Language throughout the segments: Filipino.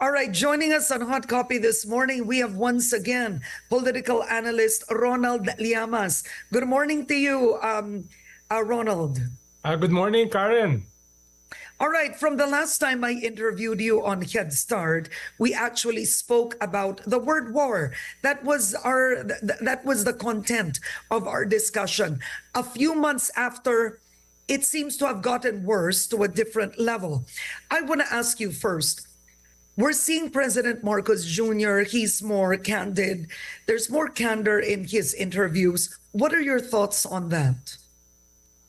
All right, joining us on Hot Copy this morning, we have once again political analyst Ronald Llamas. Good morning to you, um, uh, Ronald. Uh, good morning, Karen. All right, from the last time I interviewed you on Head Start, we actually spoke about the word war. That was our th- that was the content of our discussion. A few months after, it seems to have gotten worse to a different level. I want to ask you first. We're seeing President Marcos Jr. He's more candid. There's more candor in his interviews. What are your thoughts on that?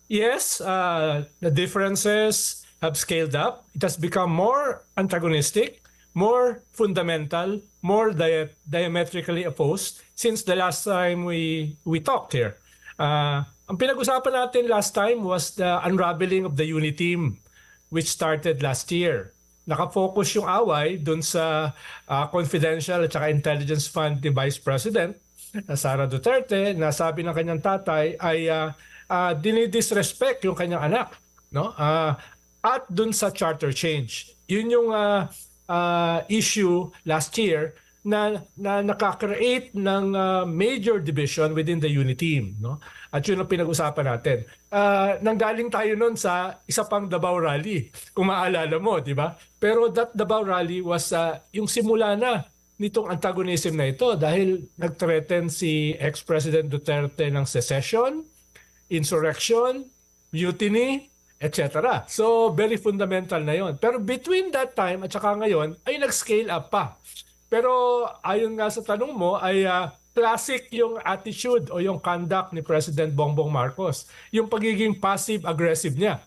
Yes, uh, the differences have scaled up. It has become more antagonistic, more fundamental, more dia- diametrically opposed since the last time we we talked here. Uh, ang pinag-usapan natin last time was the unraveling of the unity team which started last year. Nakafocus yung away dun sa uh, confidential at saka intelligence fund ni Vice President uh, Sara Duterte na sabi ng kanyang tatay ay uh, uh, dinidisrespect yung kanyang anak. No? Uh, at dun sa charter change. Yun yung uh, uh, issue last year na, na nakakreate ng uh, major division within the unity team. No? At yun ang pinag-usapan natin. Uh, nanggaling tayo noon sa isa pang Davao Rally, kung maalala mo, di ba? Pero that Davao Rally was uh, yung simula na nitong antagonism na ito dahil nag-threaten si ex-President Duterte ng secession, insurrection, mutiny, etc. So, very fundamental na yon. Pero between that time at saka ngayon, ay nag-scale up pa. Pero ayon nga sa tanong mo, ay uh, classic yung attitude o yung conduct ni President Bongbong Marcos. Yung pagiging passive-aggressive niya.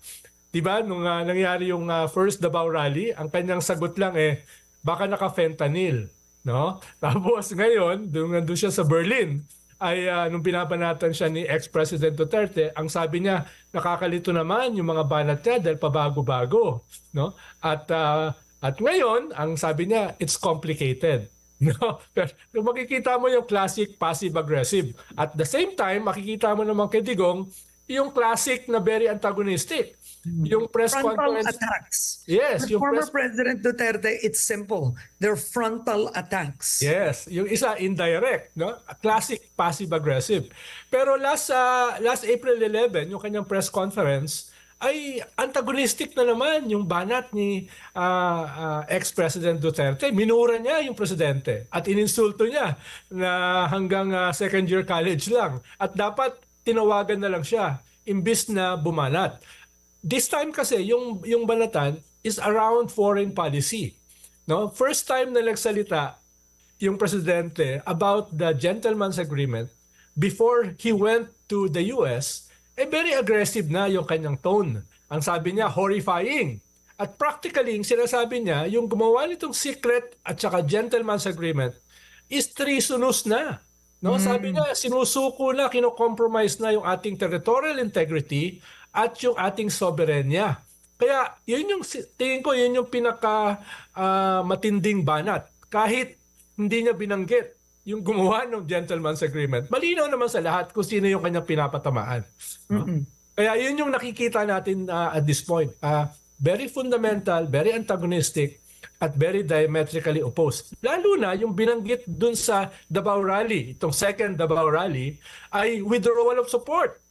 'Di ba nung uh, nangyari yung uh, first Davao Rally, ang kanyang sagot lang eh baka naka-fentanyl, no? Tapos ngayon, doon nandun siya sa Berlin, ay uh, nung pinapanatan siya ni ex-President Duterte, ang sabi niya, nakakalito naman yung mga banat niya dahil pabago-bago, no? At uh, at ngayon, ang sabi niya, it's complicated. No? Pero makikita mo yung classic passive-aggressive. At the same time, makikita mo naman kay Digong yung classic na very antagonistic. Yung press frontal conference. attacks. Yes. The yung former press, President Duterte, it's simple. They're frontal attacks. Yes, yung isa indirect, no? Classic passive-aggressive. Pero last uh, last April 11, yung kanyang press conference, ay antagonistic na naman yung banat ni uh, uh, ex-President Duterte. Minura niya yung presidente at ininsulto niya na hanggang uh, second year college lang. At dapat tinawagan na lang siya imbis na bumanat. This time kasi yung yung banatan is around foreign policy. No? First time na nagsalita yung presidente about the gentleman's agreement before he went to the US eh very aggressive na yung kanyang tone. Ang sabi niya, horrifying. At practically, yung sinasabi niya, yung gumawa nitong secret at saka gentleman's agreement is treasonous na. No, mm. sabi niya, sinusuko na, kino-compromise na yung ating territorial integrity at yung ating soberenya. Kaya yun yung tingin ko yun yung pinaka uh, matinding banat. Kahit hindi niya binanggit yung gumawa ng gentleman's agreement, malinaw naman sa lahat kung sino yung kanyang pinapatamaan. Mm-hmm. Kaya yun yung nakikita natin uh, at this point. Uh, very fundamental, very antagonistic, at very diametrically opposed. Lalo na yung binanggit dun sa Davao Rally, itong second Davao Rally, ay withdrawal of support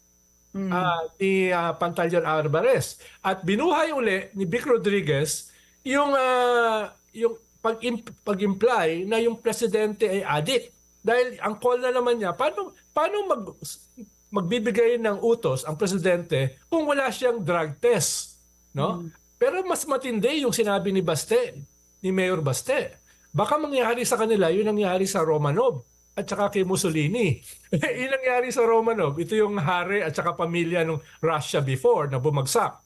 mm. uh, ni uh, Pantaleon Alvarez. At binuhay uli ni Vic Rodriguez yung, uh, yung pag-imply na yung presidente ay addict. Dahil ang call na naman niya, paano, paano mag, magbibigay ng utos ang presidente kung wala siyang drug test? No? Mm. Pero mas matindi yung sinabi ni Baste, ni Mayor Baste. Baka mangyari sa kanila yung nangyari sa Romanov at saka kay Mussolini. yung nangyari sa Romanov, ito yung hari at saka pamilya ng Russia before na bumagsak.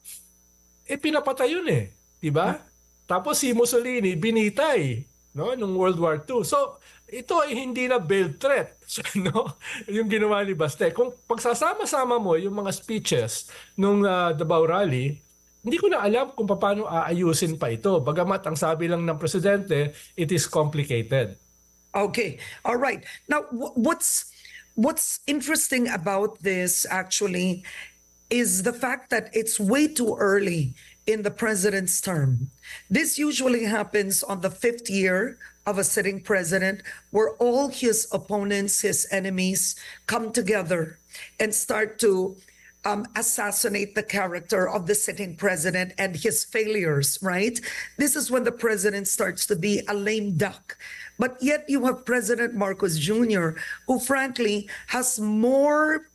Eh pinapatay yun eh. Diba? Hmm. Tapos si Mussolini binitay no nung World War II. So ito ay hindi na veiled threat no yung ginawa ni Baste. Kung pagsasama-sama mo yung mga speeches nung uh, Davao Rally, hindi ko na alam kung paano aayusin pa ito. Bagamat ang sabi lang ng presidente, it is complicated. Okay. All right. Now what's what's interesting about this actually is the fact that it's way too early in the president's term. This usually happens on the fifth year of a sitting president, where all his opponents, his enemies, come together and start to um, assassinate the character of the sitting president and his failures, right? This is when the president starts to be a lame duck. But yet you have President Marcos Jr., who frankly has more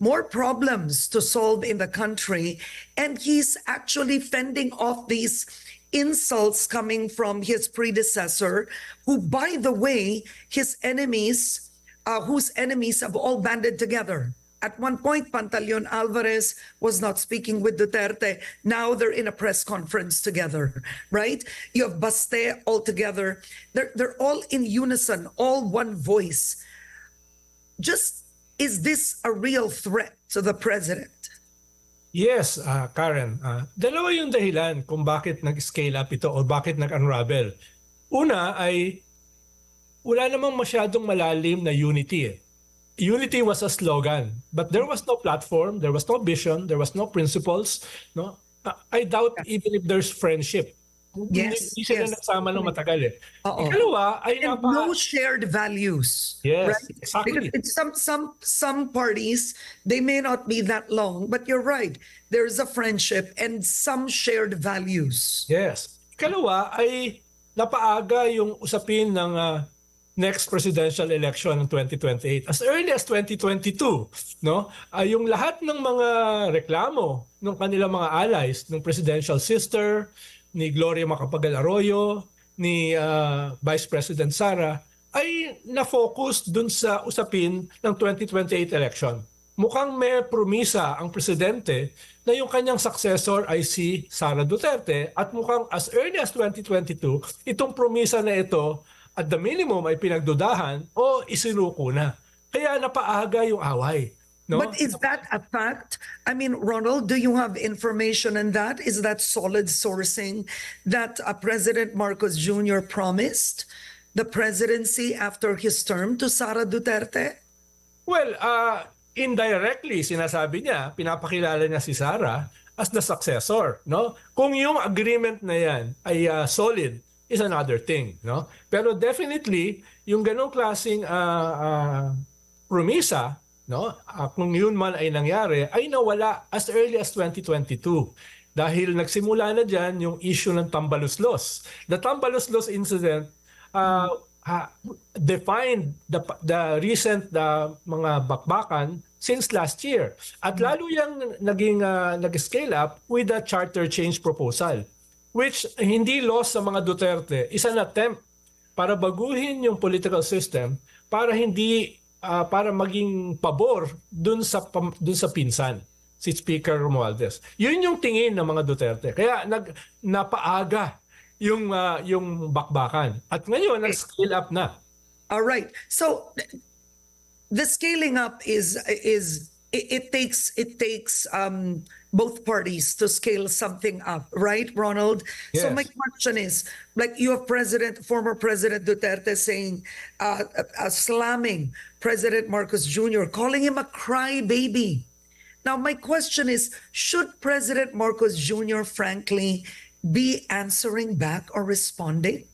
more problems to solve in the country. And he's actually fending off these insults coming from his predecessor, who, by the way, his enemies, uh, whose enemies have all banded together. At one point, Pantaleon Alvarez was not speaking with Duterte. Now they're in a press conference together, right? You have Baste all together. They're, they're all in unison, all one voice. Just is this a real threat to the president? Yes, uh, Karen. Uh, dalawa yung dahilan kung bakit nag-scale up ito o bakit nag-unravel. Una ay wala namang masyadong malalim na unity. Eh. Unity was a slogan, but there was no platform, there was no vision, there was no principles. No, uh, I doubt even if there's friendship. Yes, Hindi sila yes. nagsama ng matagal eh. Oo. Ikalawa ay and napa- no shared values. Yes, right? exactly. Because in some some some parties they may not be that long, but you're right. There's a friendship and some shared values. Yes. Ikalawa ay napaaga yung usapin ng ah, next presidential election ng 2028 as early as 2022 no Ah, yung lahat ng mga reklamo ng kanilang mga allies ng presidential sister ni Gloria Macapagal Arroyo ni ah, Vice President Sara ay na-focus dun sa usapin ng 2028 election. Mukhang may promisa ang presidente na yung kanyang successor ay si Sara Duterte at mukhang as early as 2022, itong promisa na ito at the minimum ay pinagdudahan o isinuko na. Kaya napaaga yung away. No? But is that a fact? I mean, Ronald, do you have information on that? Is that solid sourcing that uh, President Marcos Jr. promised the presidency after his term to Sara Duterte? Well, uh, indirectly sinasabi niya, pinapakilala niya si Sara as the successor, no? Kung yung agreement na yan ay uh, solid is another thing, no? Pero definitely yung ganong klaseng uh, uh, promisa, no? Uh, kung yun man ay nangyari, ay nawala as early as 2022 dahil nagsimula na diyan yung issue ng Tambaluslos. The Tambaluslos incident uh, ha- defined the the recent uh, mga bakbakan since last year. At lalo yung naging uh, nag-scale up with the charter change proposal which hindi lost sa mga Duterte is an attempt para baguhin yung political system para hindi uh, para maging pabor dun sa dun sa pinsan si Speaker Romualdez. Yun yung tingin ng mga Duterte. Kaya nag napaaga yung uh, yung bakbakan. At ngayon nag-scale up na. All right. So th- the scaling up is is it, it takes it takes um both parties to scale something up, right, Ronald? So my question is, like you have President, former President Duterte saying, uh, uh, uh, slamming President Marcos Jr., calling him a crybaby. Now my question is, should President Marcos Jr. frankly be answering back or responding?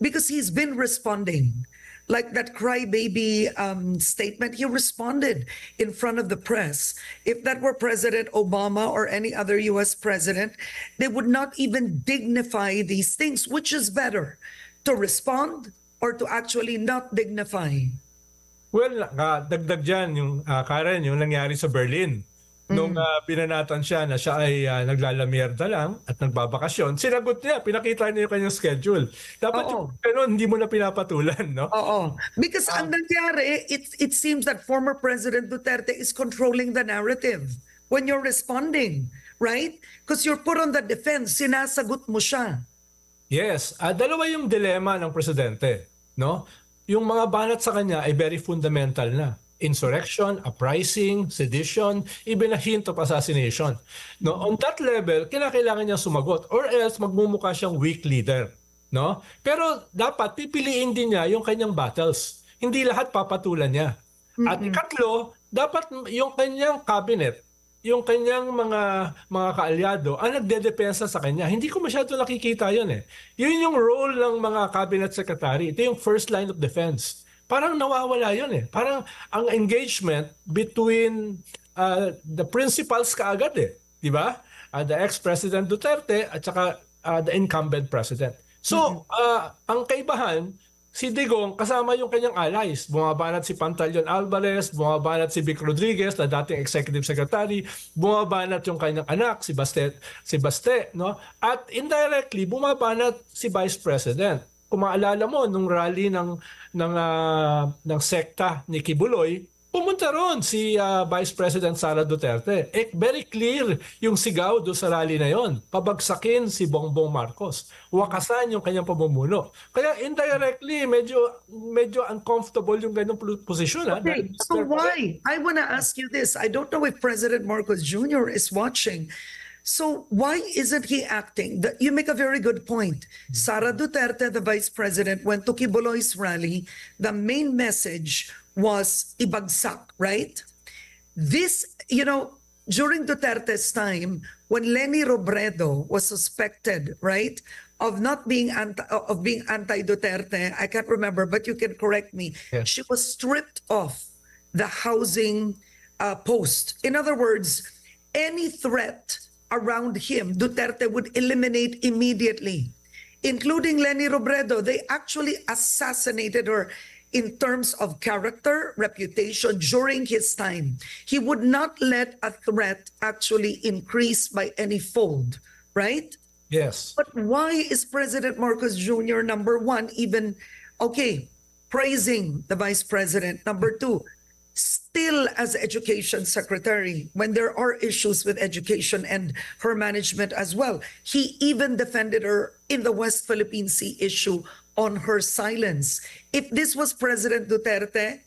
because he's been responding. Like that crybaby um, statement, he responded in front of the press. If that were President Obama or any other US president, they would not even dignify these things. Which is better, to respond or to actually not dignify? Well, uh, dagdag dyan yung uh, Karen, yung nangyari sa Berlin. Nung uh, binanatan siya na siya ay uh, naglalamierda lang at nagbabakasyon, sinagot niya, pinakita niya yung kanyang schedule. Dapat Oo. yung ganun, hindi mo na pinapatulan, no? Oo. Because ang nangyari, it, it seems that former President Duterte is controlling the narrative when you're responding, right? Because you're put on the defense, sinasagot mo siya. Yes, ah, dalawa yung dilema ng presidente, no? Yung mga banat sa kanya ay very fundamental na. Insurrection, uprising, sedition, even a hint of assassination. No, on that level, kinakailangan niya sumagot or else magmumukha siyang weak leader, no? Pero dapat pipiliin din niya yung kanyang battles. Hindi lahat papatulan niya. At ikatlo, dapat yung kanyang cabinet yung kanyang mga mga kaalyado ang nagdedepensa sa kanya. Hindi ko masyado nakikita yun eh. Yun yung role ng mga cabinet secretary. Ito yung first line of defense. Parang nawawala yun eh. Parang ang engagement between uh, the principals kaagad eh. Di ba? Uh, the ex-president Duterte at saka uh, the incumbent president. So, uh, ang kaibahan, si Digong kasama yung kanyang allies. Bumabanat si Pantaleon Alvarez, bumabanat si Vic Rodriguez na dating executive secretary, bumabanat yung kanyang anak si Baste, si Baste, no? At indirectly bumabanat si Vice President. Kung maalala mo nung rally ng ng uh, ng sekta ni Kibuloy, Pumunta ron si uh, Vice President Sara Duterte. Eh, very clear yung sigaw do sa rally na yon. Pabagsakin si Bongbong Marcos. Wakasan yung kanyang pamumuno. Kaya indirectly, medyo medyo uncomfortable yung ganyung posisyon. Okay, ha? so why? I want to ask you this. I don't know if President Marcos Jr. is watching. So why isn't he acting? The, you make a very good point. Sara Duterte, the vice president, went to Kibuloy's rally. The main message was ibagsak, right? This, you know, during Duterte's time, when Lenny Robredo was suspected, right, of not being anti, of being anti-Duterte, I can't remember, but you can correct me. Yes. She was stripped of the housing uh, post. In other words, any threat around him, Duterte would eliminate immediately, including Lenny Robredo. They actually assassinated her in terms of character, reputation during his time. He would not let a threat actually increase by any fold, right? Yes. But why is President Marcos Jr. number one even okay praising the vice president? Number two, still as education secretary when there are issues with education and her management as well. He even defended her in the West Philippine Sea issue on her silence. If this was President Duterte,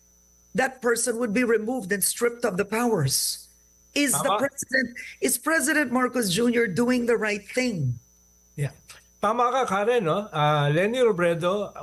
that person would be removed and stripped of the powers. Is Tama. the president is President Marcos Jr. doing the right thing? Yeah. Tama ka Karen, no? Uh, Lenny Robredo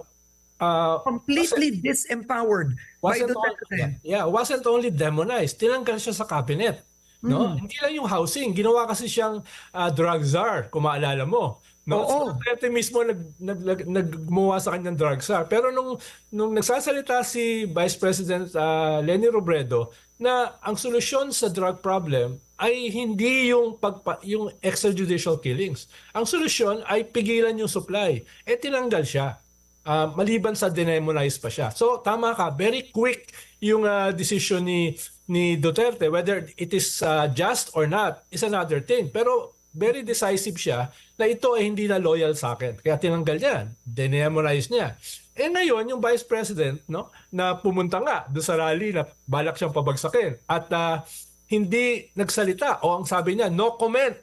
uh, completely disempowered by Duterte. Only, yeah, wasn't only demonized, tinanggal siya sa cabinet. No? Mm. Hindi lang yung housing, ginawa kasi siyang uh, drug czar, kung maalala mo. No, Oo. Si Duterte mismo nag, nag, nag, nagmuha sa kanyang drug czar. Pero nung, nung nagsasalita si Vice President uh, Lenny Robredo na ang solusyon sa drug problem ay hindi yung pagpa, yung extrajudicial killings. Ang solusyon ay pigilan yung supply. Eh tinanggal siya. Uh, maliban sa demonize pa siya. So tama ka, very quick yung uh, decision ni ni Duterte whether it is uh, just or not is another thing. Pero very decisive siya na ito ay hindi na loyal sa akin. Kaya tinanggal niya, denemonize niya. Eh ngayon, yung Vice President no, na pumunta nga doon sa rally na balak siyang pabagsakin at uh, hindi nagsalita o ang sabi niya, no comment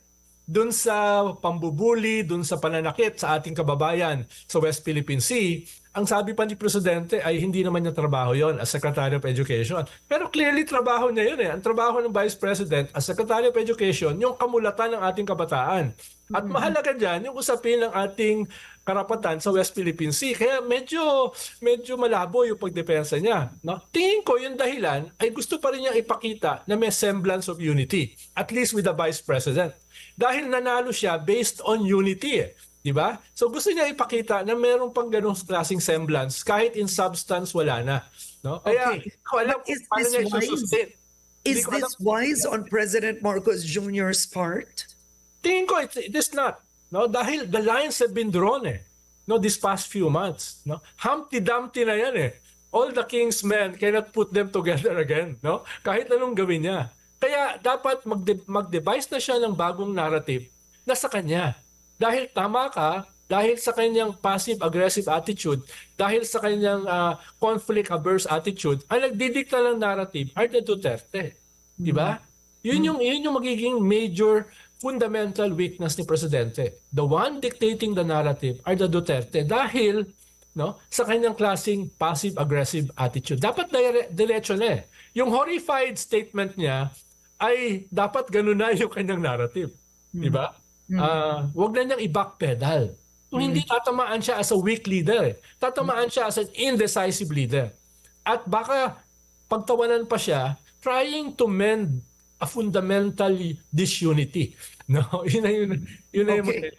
doon sa pambubuli, doon sa pananakit sa ating kababayan sa West Philippine Sea, ang sabi pa ni Presidente ay hindi naman niya trabaho yon as Secretary of Education. Pero clearly trabaho niya yun eh. Ang trabaho ng Vice President as Secretary of Education, yung kamulatan ng ating kabataan. At mm-hmm. mahalaga dyan yung usapin ng ating karapatan sa West Philippine Sea. Kaya medyo medyo malabo yung pagdepensa niya. No? Tingin ko yung dahilan ay gusto pa rin niya ipakita na may semblance of unity. At least with the Vice President. Dahil nanalo siya based on unity eh. Di ba? So gusto niya ipakita na meron pang ganong klaseng semblance kahit in substance wala na. No? Kaya okay. ko alam kung paano niya susustain. Is this wise on President Marcos Jr.'s part? Tingin ko it, it is not. No? Dahil the lines have been drawn eh. No, this past few months. No? Humpty Dumpty na yan eh. All the king's men cannot put them together again. No? Kahit anong gawin niya. Kaya dapat mag-de- mag-devise na siya ng bagong narrative na sa kanya. Dahil tama ka, dahil sa kanyang passive-aggressive attitude, dahil sa kanyang uh, conflict-averse attitude, ang nagdidikta ng narrative ay the Duterte. Di ba? Mm-hmm. Yun yung, yun yung magiging major fundamental weakness ni Presidente. The one dictating the narrative are the Duterte dahil no, sa kanyang klaseng passive-aggressive attitude. Dapat dire- diretso na eh. Yung horrified statement niya ay dapat ganun na yung kanyang narrative. Di ba? Uh, wag na niyang i-backpedal. Kung mm. hindi tatamaan siya as a weak leader, eh. tatamaan siya as an indecisive leader. At baka pagtawanan pa siya trying to mend a fundamental disunity. No, yun na yun, yun na yung Okay.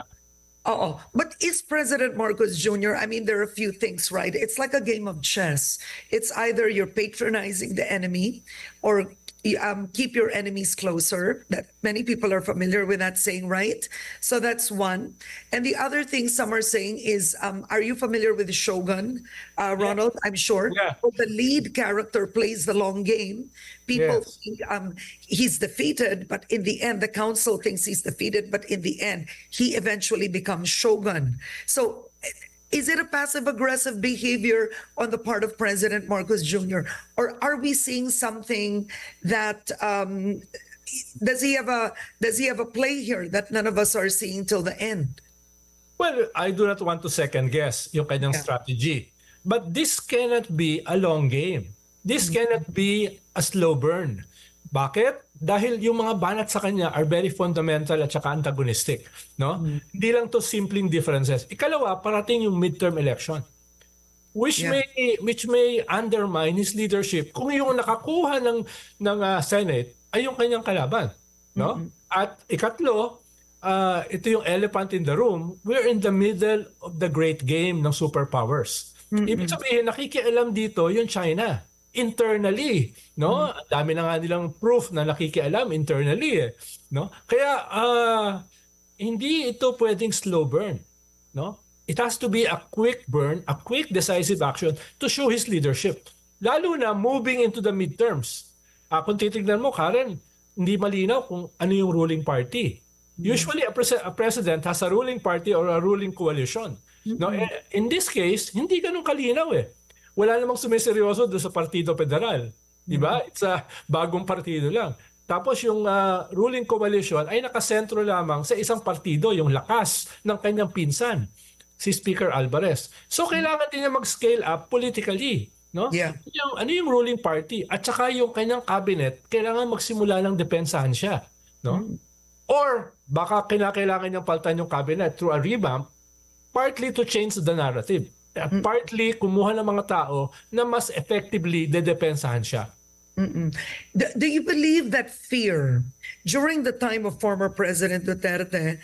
Oh, but is President Marcos Jr., I mean, there are a few things, right? It's like a game of chess. It's either you're patronizing the enemy or um, keep your enemies closer. That many people are familiar with that saying, right? So that's one. And the other thing some are saying is, um, are you familiar with Shogun, uh, Ronald? I'm sure. Yeah. Well, the lead character plays the long game. People Yes. think um, he's defeated, but in the end, the council thinks he's defeated, but in the end, he eventually becomes shogun. So, is it a passive aggressive behavior on the part of President Marcos Jr., or are we seeing something that? Um, does he have a does he have a play here that none of us are seeing till the end? Well, I do not want to second guess yung kanyang Yeah. strategy. But this cannot be a long game. This cannot be a slow burn. Bakit? Dahil yung mga banat sa kanya are very fundamental at saka antagonistic. No? Hindi lang to simpleng differences. Ikalawa, parating yung midterm election. Which Yeah. may which may undermine his leadership kung yung nakakuha ng ng ah, Senate ay yung kanyang kalaban, no? At ikatlo, ah, ito yung elephant in the room. We're in the middle of the great game ng superpowers. Ibig sabihin nakikialam dito yung China internally, no? Ang dami na nga nilang proof na nakikialam internally, eh, no? Kaya ah, hindi ito pwedeng slow burn, no? It has to be a quick burn, a quick decisive action to show his leadership. Lalo na moving into the midterms. Ah, kung titignan mo, Karen, hindi malinaw kung ano yung ruling party. Usually, a, pres- a president has a ruling party or a ruling coalition. No, eh, in this case, hindi ganun kalinaw eh. Wala namang sumiseryoso doon sa Partido Federal. Di ba? It's a bagong partido lang. Tapos yung ah, ruling coalition ay nakasentro lamang sa isang partido, yung lakas ng kanyang pinsan, si Speaker Alvarez. So kailangan din niya mag-scale up politically. No? Yeah. Yung, ano yung ruling party? At saka yung kanyang cabinet, kailangan magsimula ng depensahan siya. No? Or baka kinakailangan niyang paltan yung cabinet through a revamp partly to change the narrative. At partly kumuha ng mga tao na mas effectively dedepensahan siya. Do, do you believe that fear during the time of former President Duterte,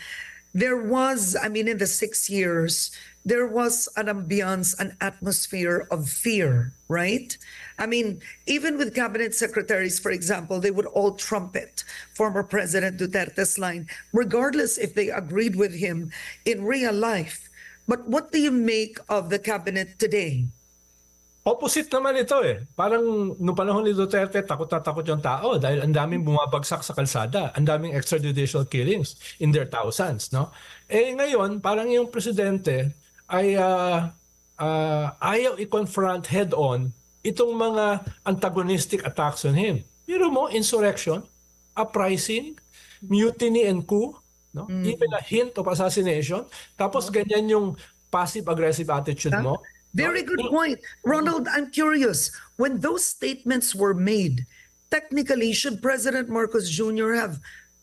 there was, I mean, in the six years, there was an ambiance, an atmosphere of fear, right? I mean, even with cabinet secretaries, for example, they would all trumpet former President Duterte's line, regardless if they agreed with him in real life. But what do you make of the cabinet today? Opposite naman ito eh. Parang nung panahon ni Duterte, takot na takot yung tao dahil ang daming bumabagsak sa kalsada, ang daming extrajudicial killings in their thousands, no? Eh ngayon, parang yung presidente ay ah, ah, ayaw i-confront head-on itong mga antagonistic attacks on him. Pero mo, insurrection, uprising, mutiny and coup, no? Even a hint of assassination. Tapos ganyan yung passive-aggressive attitude mo. Very No? good point. Ronald, I'm curious. When those statements were made, technically, should President Marcos Jr. have,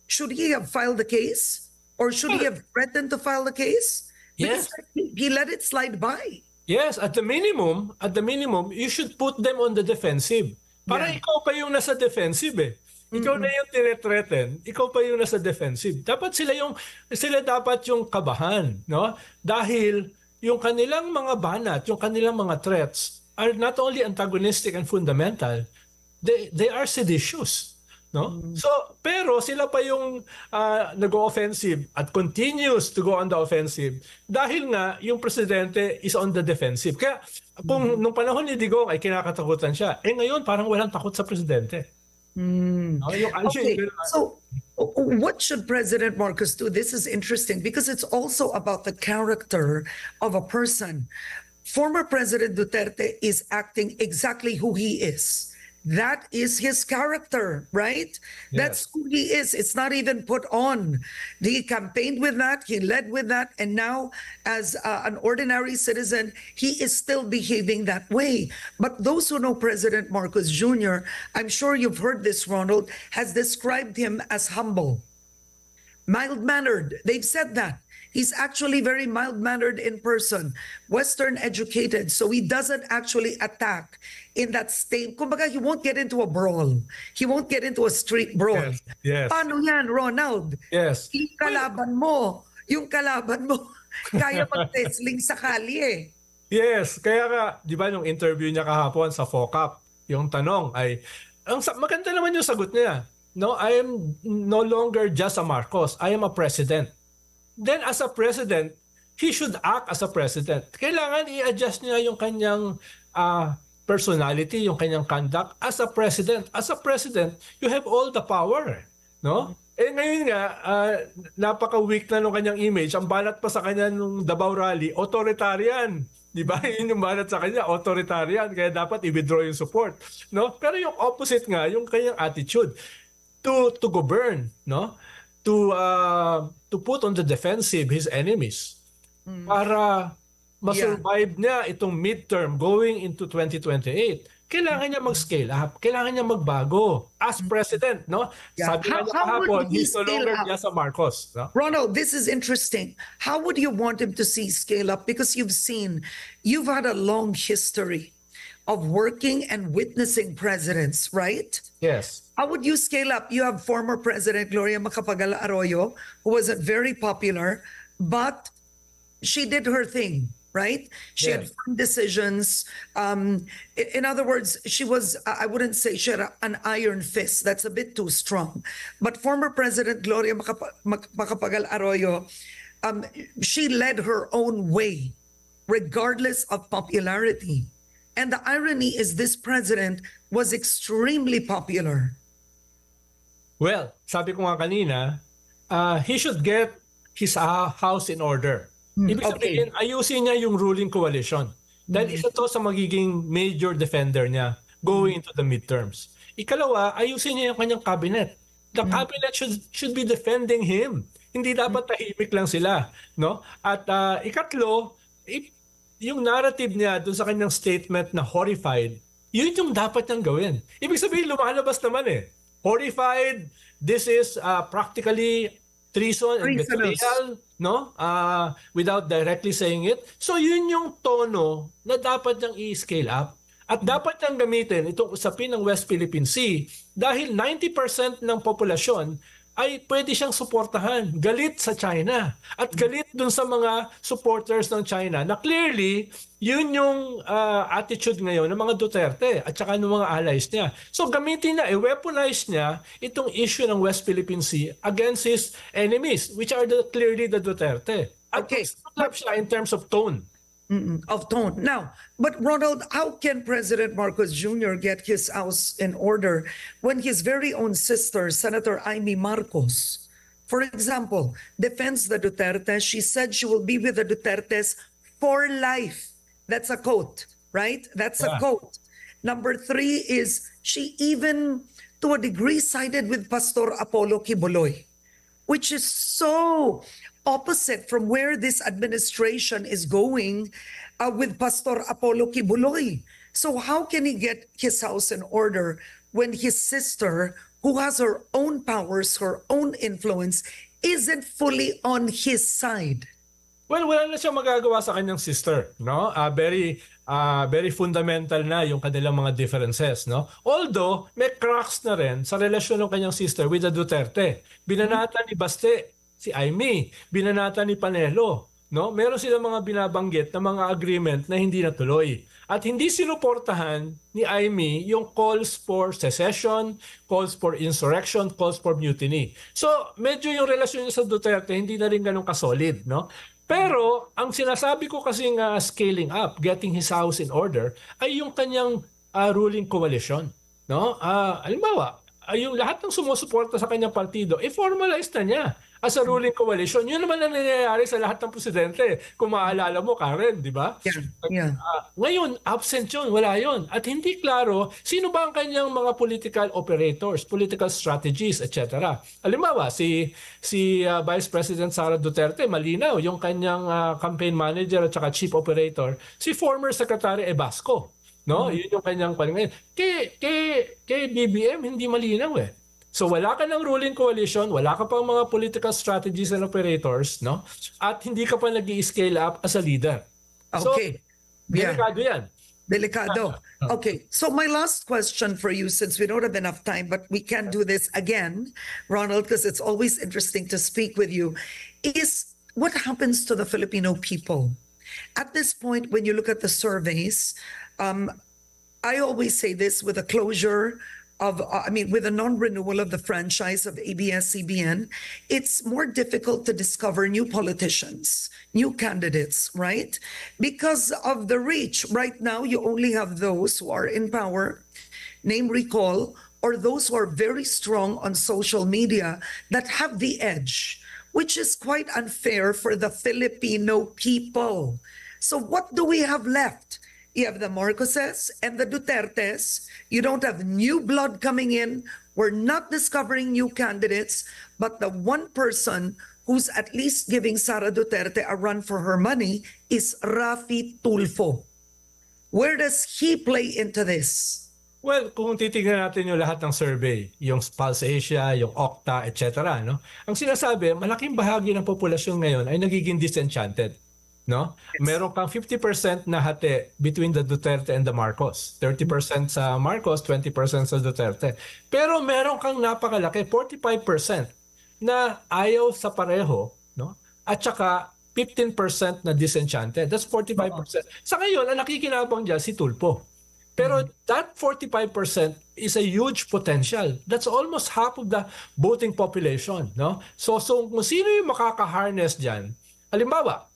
should he have filed the case? Or should he have threatened to file the case? Because he he let it slide by. Yes, at the minimum, at the minimum, you should put them on the defensive. Para Yeah. ikaw pa yung nasa defensive eh. Ikaw na yung tine-threaten, ikaw pa yung nasa defensive. Dapat sila yung sila dapat yung kabahan, no? Dahil yung kanilang mga banat, yung kanilang mga threats are not only antagonistic and fundamental, they they are seditious. No? So, pero sila pa yung ah, nag-offensive at continues to go on the offensive dahil nga yung presidente is on the defensive. Kaya kung nung panahon ni Digong ay kinakatakutan siya, eh ngayon parang walang takot sa presidente. Mm. Yung, Okay, so what should President Marcos do? This is interesting because it's also about the character of a person. Former President Duterte is acting exactly who he is. That is his character, right? That's who he is. It's not even put on. He campaigned with that, he led with that, and now, as uh, an ordinary citizen, he is still behaving that way. But those who know President Marcos Jr., I'm sure you've heard this, Ronald, has described him as humble, mild mannered. They've said that. He's actually very mild-mannered in person, Western educated, so he doesn't actually attack in that state. Kumbaga, he won't get into a brawl. He won't get into a street brawl. Yes, yes. Paano yan, Ronald? Yes. Yung kalaban mo, yung kalaban mo, kaya mag-wrestling sa kalye eh. Yes, kaya nga, di ba nung interview niya kahapon sa FOCAP, yung tanong ay, ang maganda naman yung sagot niya. No, I am no longer just a Marcos. I am a president. Then as a president, he should act as a president. Kailangan i-adjust niya yung kanyang ah, personality, yung kanyang conduct as a president. As a president, you have all the power. No? Eh ngayon nga, ah, napaka-weak na nung kanyang image. Ang banat pa sa kanya nung Davao Rally, authoritarian. Di ba? Yun yung banat sa kanya, authoritarian. Kaya dapat i-withdraw yung support. No? Pero yung opposite nga, yung kanyang attitude to to govern, no? To uh, to put on the defensive his enemies para ma-survive niya itong midterm going into 2028. Kailangan niya mag-scale up, kailangan niya magbago as president, no? Yeah. Sabi How- niya kahapon, he he's no longer up? just a Marcos, no? Ronald, this is interesting. How would you want him to see scale up? Because you've seen, you've had a long history of working and witnessing presidents, right? Yes. How would you scale up? You have former President Gloria Macapagal Arroyo, who wasn't very popular, but she did her thing, right? She had Yes. firm decisions. Um, in other words, she was, I I wouldn't say she had an iron fist. That's a bit too strong. But former President Gloria Macapagal Arroyo, um, she led her own way, regardless of popularity. And the irony is this president was extremely popular. Well, sabi ko nga kanina, uh, he should get his uh, house in order. Ibig okay. sabihin, ayusin niya yung ruling coalition. Dahil isa to sa magiging major defender niya going into the midterms. Ikalawa, ayusin niya yung kanyang cabinet. The cabinet should should be defending him. Hindi dapat tahimik lang sila, no? At uh, ikatlo, yung narrative niya doon sa kanyang statement na horrified, yun yung dapat niyang gawin. Ibig sabihin, lumalabas naman eh. Horrified, this is uh, practically treason and betrayal, no? Uh, without directly saying it. So yun yung tono na dapat niyang i-scale up. At dapat niyang gamitin itong usapin ng West Philippine Sea dahil 90% ng populasyon ay pwede siyang suportahan. Galit sa China. At galit dun sa mga supporters ng China na clearly, yun yung ah, attitude ngayon ng mga Duterte at saka ng mga allies niya. So gamitin niya, i-weaponize niya itong issue ng West Philippine Sea against his enemies, which are the, clearly the Duterte. At okay. siya in terms of tone. Mm-mm, of tone. Now, but Ronald, how can President Marcos Jr. get his house in order when his very own sister, Senator Amy Marcos, for example, defends the Duterte? She said she will be with the Dutertes for life. That's a quote, right? That's a quote. Number three is she even, to a degree, sided with Pastor Apollo Kiboloy which is so opposite from where this administration is going uh, with Pastor Apollo Kibuloy. So how can he get his house in order when his sister, who has her own powers, her own influence, isn't fully on his side? Well, wala na siyang magagawa sa kanyang sister, no? Ah, very ah, very fundamental na yung kanilang mga differences, no? Although may cracks na rin sa relasyon ng kanyang sister with the Duterte. Binanata ni Baste si Aimee, binanata ni Panelo, no? Meron silang mga binabanggit na mga agreement na hindi natuloy. At hindi sinuportahan ni Aimee yung calls for secession, calls for insurrection, calls for mutiny. So, medyo yung relasyon niya sa Duterte hindi na rin ganun kasolid, no? Pero ang sinasabi ko kasi nga scaling up, getting his house in order, ay yung kanyang ah, ruling coalition. No? Ah, halimbawa, ay yung lahat ng sumusuporta sa kanyang partido, i-formalize na niya as a ruling coalition. Yun naman ang nangyayari sa lahat ng presidente. Kung maalala mo, Karen, di ba? Yeah, yeah. Ah, ngayon, absent yun, wala yun. At hindi klaro, sino ba ang kanyang mga political operators, political strategies, etc. Halimbawa, si, si ah, Vice President Sara Duterte, malinaw, yung kanyang ah, campaign manager at saka chief operator, si former Secretary Ebasco. No? Yun yung kanyang kanyang. Kay, kay, kay BBM, hindi malinaw eh. So wala ka ng ruling coalition, wala ka pang mga political strategies and operators, no? At hindi ka pa nag scale up as a leader. So, Okay. Yeah. delikado yan. Delicado. Okay, so my last question for you, since we don't have enough time, but we can do this again, Ronald, because it's always interesting to speak with you, is what happens to the Filipino people? At this point, when you look at the surveys, um, I always say this with a closure of, uh, I mean, with a non-renewal of the franchise of ABS-CBN, it's more difficult to discover new politicians, new candidates, right? Because of the reach. Right now, you only have those who are in power, name recall, or those who are very strong on social media that have the edge, which is quite unfair for the Filipino people. So what do we have left? You have the Marcoses and the Dutertes. You don't have new blood coming in. We're not discovering new candidates, but the one person who's at least giving Sara Duterte a run for her money is Rafi Tulfo. Where does he play into this? Well, kung titignan natin yung lahat ng survey, yung Pulse Asia, yung Okta, etc., no? Ang sinasabi, malaking bahagi ng populasyon ngayon ay nagiging disenchanted. No? Meron kang 50% na hati between the Duterte and the Marcos. 30% sa Marcos, 20% sa Duterte. Pero meron kang napakalaki, 45% na ayaw sa pareho, no? At saka 15% na disenchanted. That's 45%. Sa ngayon, ang nakikinabang dyan si Tulpo. Pero that 45% is a huge potential. That's almost half of the voting population, no? So so kung sino yung makaka-harness diyan? Halimbawa,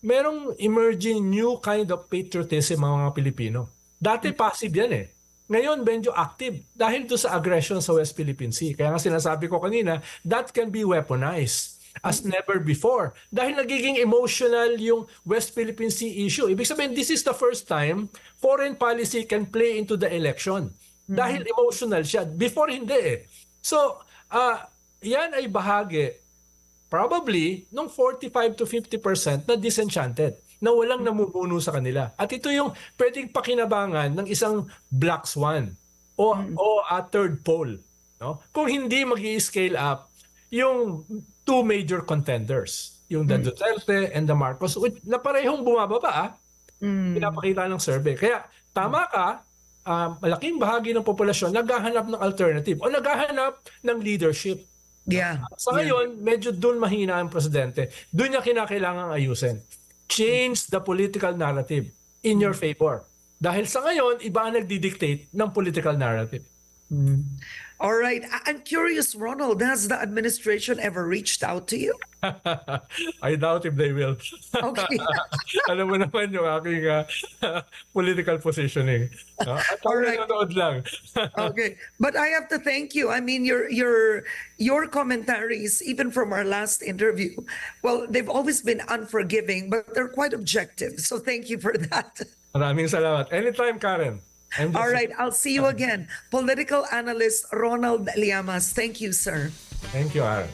merong emerging new kind of patriotism ang mga Pilipino. Dati passive yan eh. Ngayon, medyo active dahil to sa aggression sa West Philippine Sea. Kaya nga sinasabi ko kanina, that can be weaponized as never before. Dahil nagiging emotional yung West Philippine Sea issue. Ibig sabihin, this is the first time foreign policy can play into the election. Dahil emotional siya. Before, hindi eh. So, ah yan ay bahagi probably nung 45 to 50% na disenchanted na walang namumuno sa kanila. At ito yung pwedeng pakinabangan ng isang black swan o o a third pole, no? Kung hindi magi-scale up yung two major contenders, yung the Duterte and the Marcos, na parehong bumababa, ah. pinapakita ng survey. Kaya tama ka, ah, malaking bahagi ng populasyon naghahanap ng alternative o naghahanap ng leadership. Yeah. Sa ngayon, medyo doon mahina ang presidente. Doon niya kinakailangan ayusin. Change the political narrative in your favor. Dahil sa ngayon, iba ang nagdi-dictate ng political narrative. All right. I- I'm curious, Ronald, has the administration ever reached out to you? I doubt if they will. Okay. Alam mo naman yung aking ah, political positioning. No? At ako Alright. lang. okay but i have to thank you i mean your your your commentaries even from our last interview well they've always been unforgiving but they're quite objective so thank you for that Maraming salamat. Anytime, Karen. All right i'll see you again. Political analyst ronald liamas. Thank you sir. Thank you, Aaron.